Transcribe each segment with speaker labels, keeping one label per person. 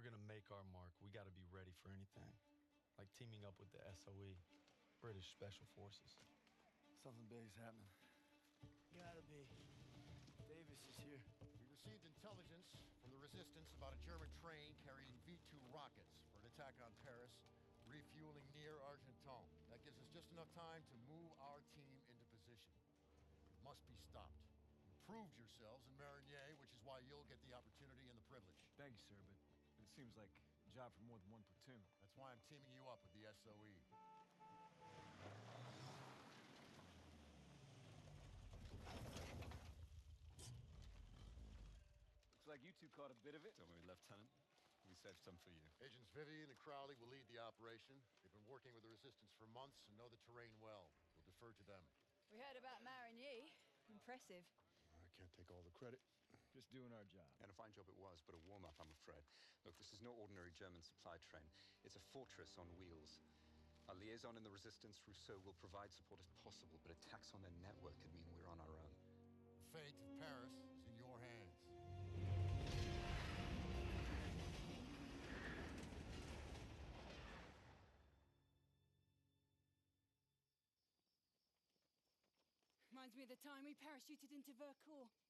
Speaker 1: we're gonna make our mark, we gotta be ready for anything. Like teaming up with the SOE, British Special Forces.
Speaker 2: Something big's happening. Gotta be. Davis is here.
Speaker 3: We received intelligence from the Resistance about a German train carrying V-2 rockets for an attack on Paris, refueling near Argenton. That gives us just enough time to move our team into position. It must be stopped. You proved yourselves in Marigny, which is why you'll get the opportunity and the privilege.
Speaker 2: Thank you, sir, but it seems like a job for more than one platoon.
Speaker 3: That's why I'm teaming you up with the SOE.
Speaker 2: Looks like you two caught a bit of it.
Speaker 4: Don't worry, Lieutenant. We saved some for you.
Speaker 3: Agents Vivian and Crowley will lead the operation. They've been working with the Resistance for months and know the terrain well. We'll defer to them.
Speaker 5: We heard about Marigny. Impressive.
Speaker 3: I can't take all the credit.
Speaker 2: Just doing our job.
Speaker 4: And a fine job it was, but a warm-up, I'm afraid. Look, this is no ordinary German supply train. It's a fortress on wheels. Our liaison in the Resistance, Rousseau, will provide support if possible, but attacks on their network could mean we're on our own.
Speaker 3: The fate of Paris is in your hands.
Speaker 5: Reminds me of the time we parachuted into Vercors.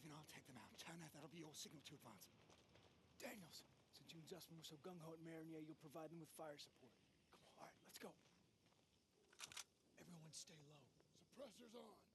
Speaker 6: Right, Vivian, I'll take them out. Turner, that'll be your signal to advance.
Speaker 7: Daniels, since you and Zussman were so gung-ho at Marigny, you'll provide them with fire support. Come on, all right, let's go. Everyone stay low. Suppressors on.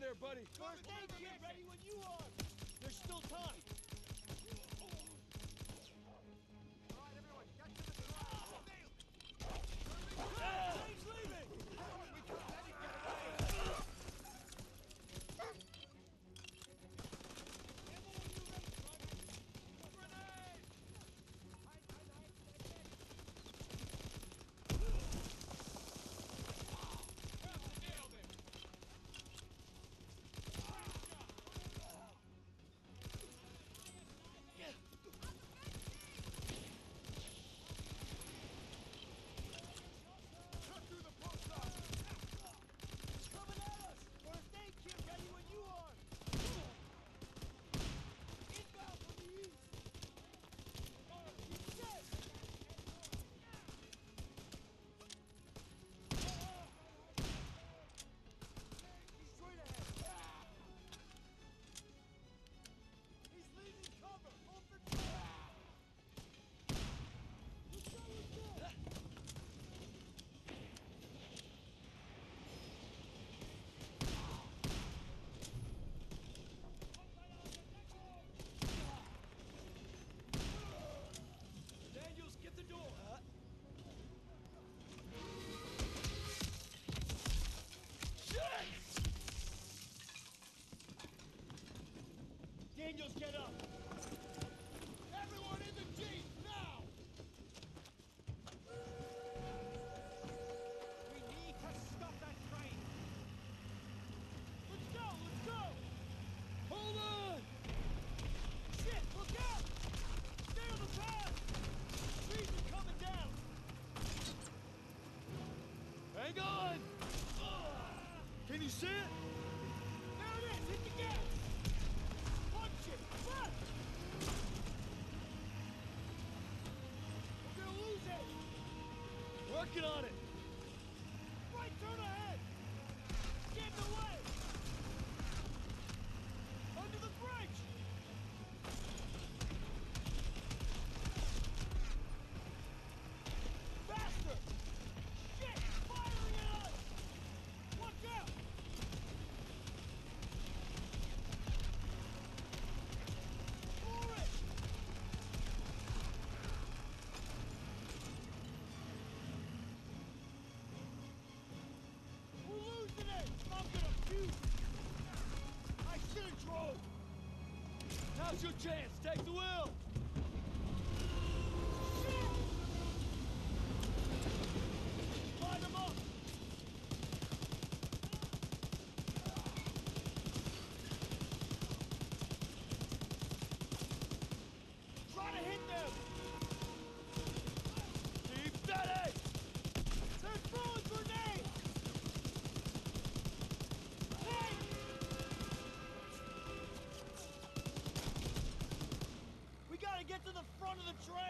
Speaker 2: there, buddy. First aid kit ready when you are. There's still time. Daniels, get up!
Speaker 3: Everyone in the jeep, now!
Speaker 8: We need to stop that train!
Speaker 2: Let's go, let's go! Hold on! Shit, look out! Stay on the path! Trees are coming down! Hang on! Can you see it? working on it. patrol! Now's your chance! Take the wheel! train!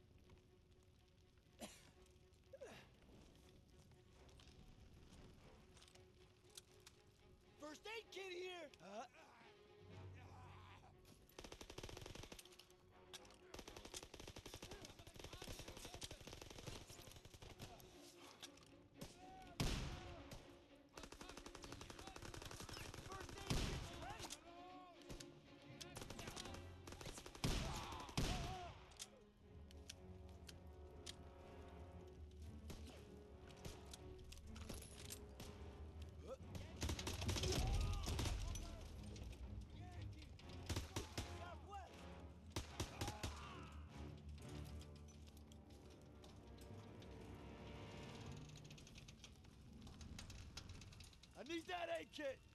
Speaker 2: First aid kit here! Uh,
Speaker 9: Need that aid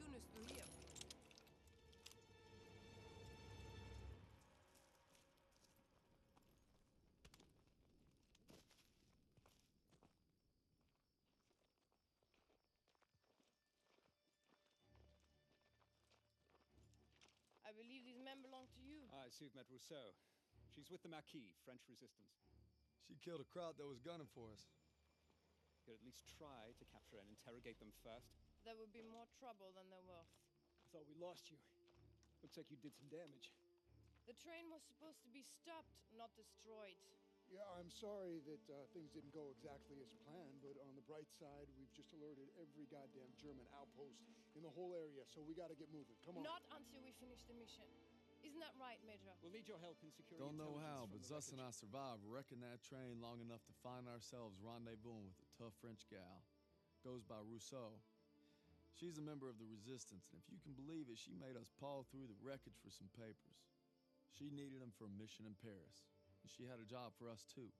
Speaker 10: Your platoon is. I believe these men belong to you.
Speaker 11: I see you've met Rousseau. She's with the Maquis, French resistance.
Speaker 9: She killed a crowd that was gunning for us.
Speaker 11: You could at least try to capture and interrogate them first.
Speaker 10: That would be more trouble than they're worth.
Speaker 12: I thought we lost you. Looks like you did some damage.
Speaker 10: The train was supposed to be stopped, not destroyed.
Speaker 6: Yeah, I'm sorry that uh, things didn't go exactly as planned, but on the bright side, we've just alerted every goddamn German outpost in the whole area, so we gotta get moving. Come on.
Speaker 10: Not until we finish the mission. Isn't that right, Major?
Speaker 11: We'll need your help in securing
Speaker 9: Don't know how, but
Speaker 11: Zuss
Speaker 9: and I survived wrecking that train long enough to find ourselves rendezvousing with a tough French gal. Goes by Rousseau. She's a member of the Resistance, and if you can believe it, she made us paw through the wreckage for some papers. She needed them for a mission in Paris, and she had a job for us too.